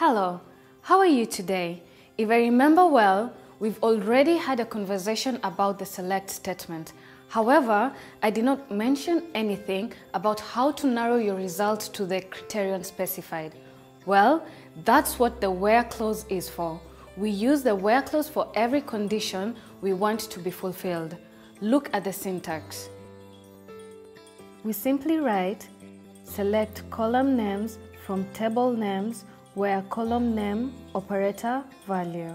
Hello, how are you today? If I remember well, we've already had a conversation about the select statement. However, I did not mention anything about how to narrow your result to the criterion specified. Well, that's what the where clause is for. We use the where clause for every condition we want to be fulfilled. Look at the syntax. We simply write select column names from table names where column name operator value.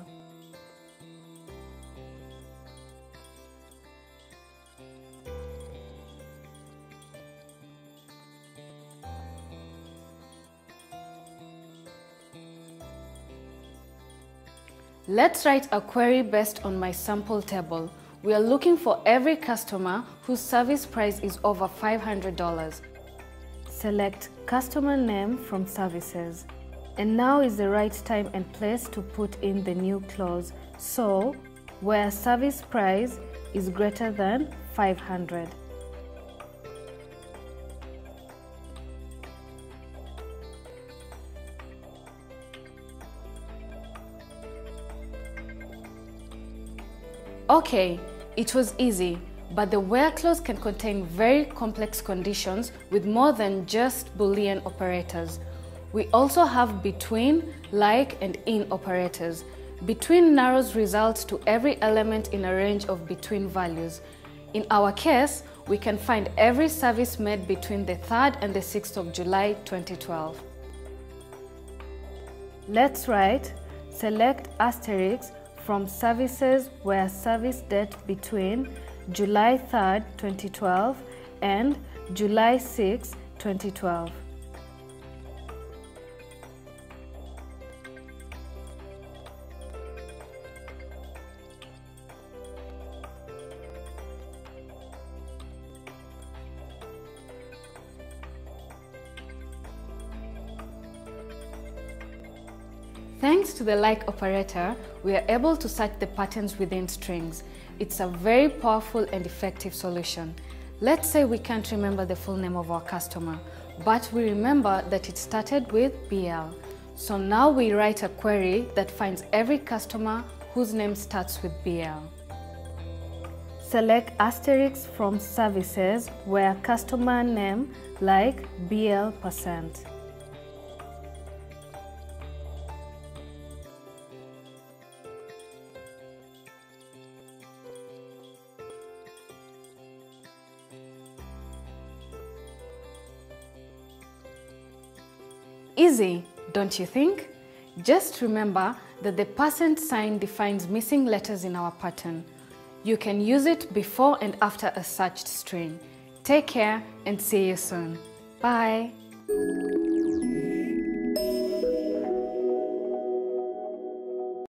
Let's write a query based on my sample table. We are looking for every customer whose service price is over $500. Select customer name from services. And now is the right time and place to put in the new clause. So, where service price is greater than 500. Okay, it was easy, but the where clause can contain very complex conditions with more than just Boolean operators. We also have between, like, and in operators. Between narrows results to every element in a range of between values. In our case, we can find every service made between the 3rd and the 6th of July 2012. Let's write select asterisk from services where service date between July 3, 2012 and July 6, 2012. Thanks to the like operator, we are able to search the patterns within strings. It's a very powerful and effective solution. Let's say we can't remember the full name of our customer, but we remember that it started with BL. So now we write a query that finds every customer whose name starts with BL. Select asterisk from services where customer name like BL percent. Easy, don't you think? Just remember that the percent sign defines missing letters in our pattern. You can use it before and after a searched string. Take care and see you soon. Bye.